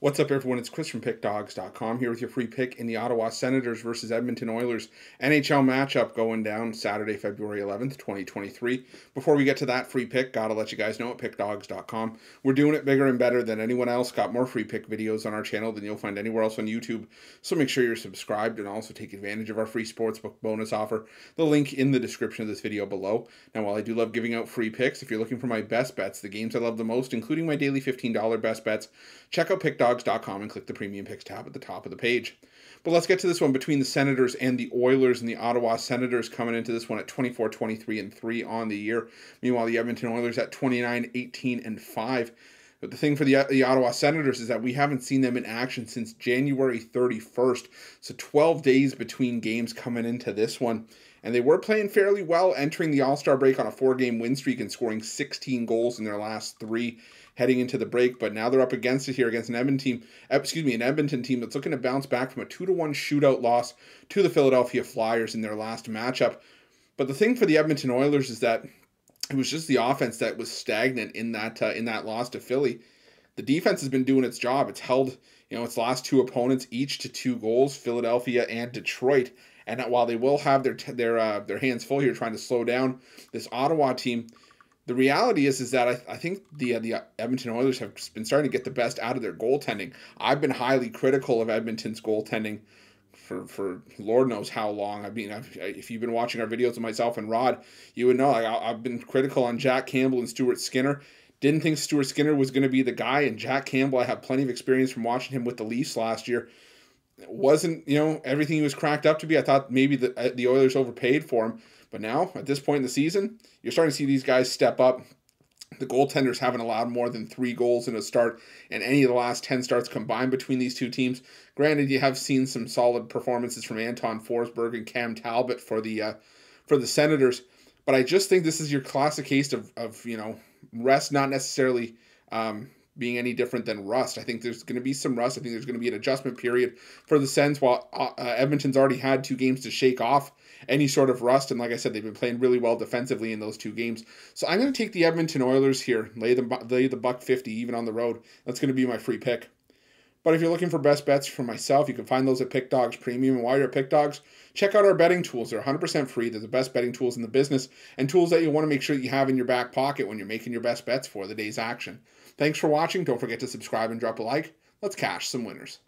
What's up, everyone? It's Chris from PickDawgz.com here with your free pick in the Ottawa Senators versus Edmonton Oilers NHL matchup going down Saturday, February 11th, 2023. Before we get to that free pick, gotta let you guys know at PickDawgz.com, We're doing it bigger and better than anyone else. Got more free pick videos on our channel than you'll find anywhere else on YouTube. So make sure you're subscribed and also take advantage of our free sportsbook bonus offer. The link in the description of this video below. Now, while I do love giving out free picks, if you're looking for my best bets, the games I love the most, including my daily $15 best bets, check out PickDawgz dogs.com and click the premium picks tab at the top of the page. But let's get to this one between the Senators and the Oilers and the Ottawa Senators coming into this one at 24, 23, and 3 on the year. Meanwhile, the Edmonton Oilers at 29, 18, and 5. But the thing for the, the Ottawa Senators is that we haven't seen them in action since January 31st. So 12 days between games coming into this one. And they were playing fairly well, entering the All Star break on a four game win streak and scoring 16 goals in their last three heading into the break. But now they're up against it here against an Edmonton team, excuse me, an Edmonton team that's looking to bounce back from a two to one shootout loss to the Philadelphia Flyers in their last matchup. But the thing for the Edmonton Oilers is that it was just the offense that was stagnant in that uh, in that loss to Philly. The defense has been doing its job. It's held, you know, its last two opponents each to two goals, Philadelphia and Detroit. And while they will have their their uh, their hands full here trying to slow down this Ottawa team, the reality is is that I, I think the uh, the Edmonton Oilers have been starting to get the best out of their goaltending. I've been highly critical of Edmonton's goaltending for for Lord knows how long. I mean, I've, if you've been watching our videos of myself and Rod, you would know like, I, I've been critical on Jack Campbell and Stuart Skinner. Didn't think Stuart Skinner was going to be the guy, and Jack Campbell. I have plenty of experience from watching him with the Leafs last year. Wasn't you know everything he was cracked up to be. I thought maybe the uh, the Oilers overpaid for him, but now at this point in the season, you're starting to see these guys step up. The goaltenders haven't allowed more than three goals in a start in any of the last 10 starts combined between these two teams. Granted, you have seen some solid performances from Anton Forsberg and Cam Talbot for the uh, for the Senators, but I just think this is your classic case of, of you know, rest not necessarily um, being any different than rust. I think there's going to be some rust. I think there's going to be an adjustment period for the Sens while uh, uh, Edmonton's already had two games to shake off any sort of rust. And like I said, they've been playing really well defensively in those two games. So I'm going to take the Edmonton Oilers here, lay the, lay the buck 50 even on the road. That's going to be my free pick. But if you're looking for best bets for myself, you can find those at Pick Dawgz Premium. And while you're at Pick Dawgz, check out our betting tools. They're 100% free. They're the best betting tools in the business and tools that you want to make sure you have in your back pocket when you're making your best bets for the day's action. Thanks for watching. Don't forget to subscribe and drop a like. Let's cash some winners.